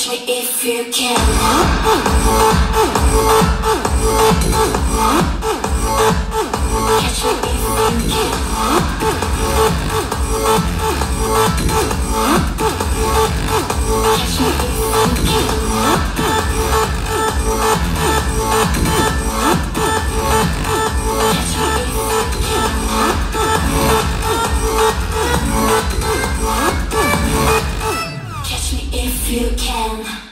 Catch me if you can. Catch me if you can. can.